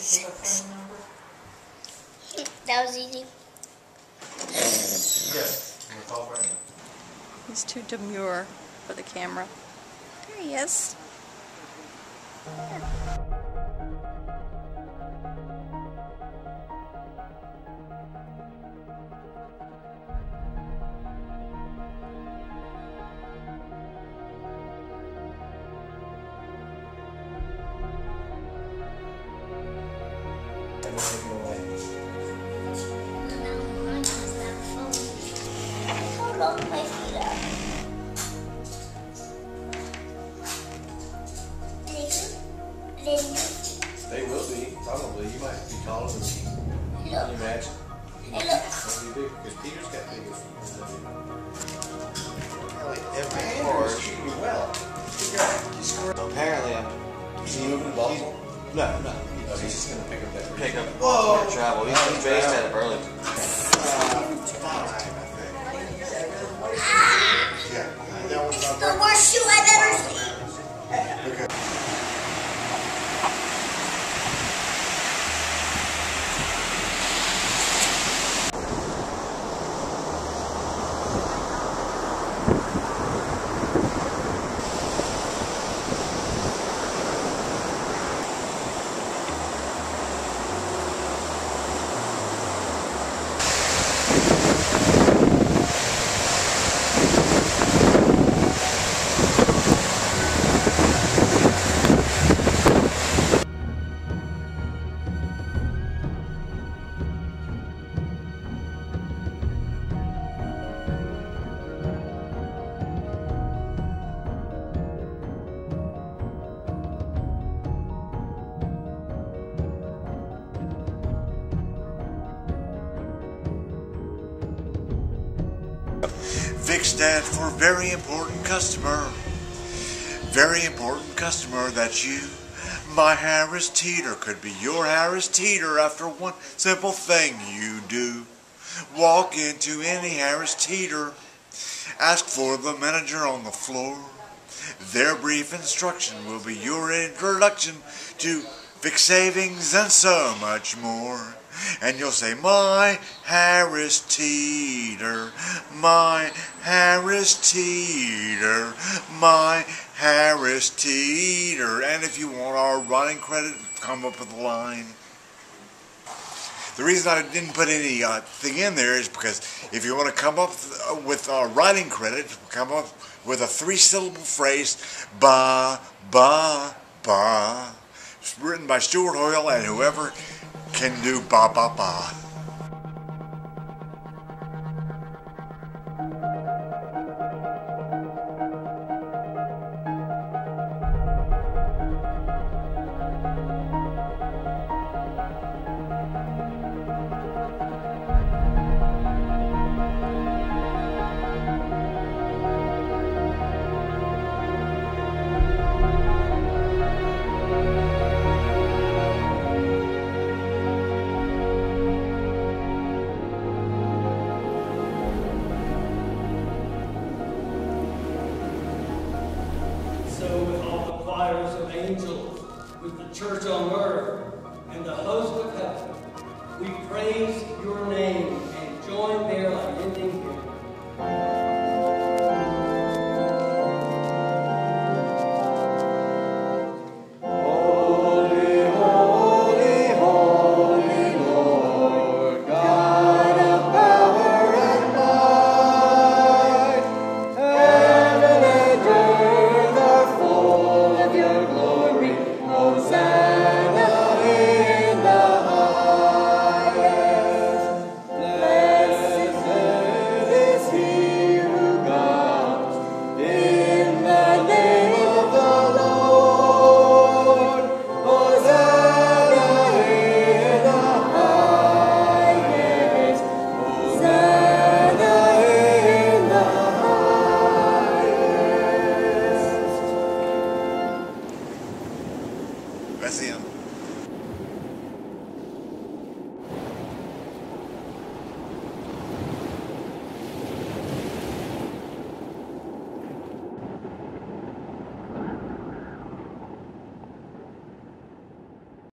What's the phone number? That was easy. Yes, I'm call right. He's too demure for the camera. There he is. And Hold on, my feet up. Then, then, They will be, probably. You might be taller than me. Can you look, imagine? hey, look. Maybe because Peter's got bigger feet than I. Apparently every Andrew's horse. me well. He's scoring. Apparently, I'm. Is he moving the ball? he's- No, no. Oh, he's just gonna pick up that. Pick up Whoa. more travel. He's, he's based out of Burlington. It's the VIC stands for very important customer. Very important customer. That's you. My Harris Teeter could be your Harris Teeter after one simple thing you do. Walk into any Harris Teeter. Ask for the manager on the floor. Their brief instruction will be your introduction to Vic Savings and so much more. And you'll say, My Harris Teeter, my Harris Teeter, my Harris Teeter. And if you want our writing credit, come up with a line. The reason I didn't put any uh, thing in there is because if you want to come up uh, with uh, writing credit, come up with a three-syllable phrase, ba, ba, ba. Written by Stuart Hoyle and whoever can do ba, ba, ba. Of angels, with the church on earth, and the host of heaven, we praise your name and join their